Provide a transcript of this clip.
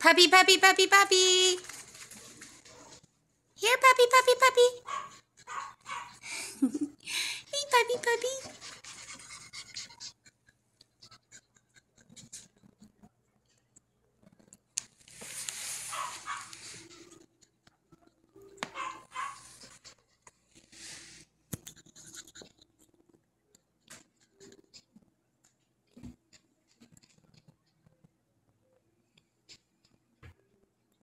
Puppy, puppy, puppy, puppy. Here, puppy, puppy, puppy. hey, puppy, puppy.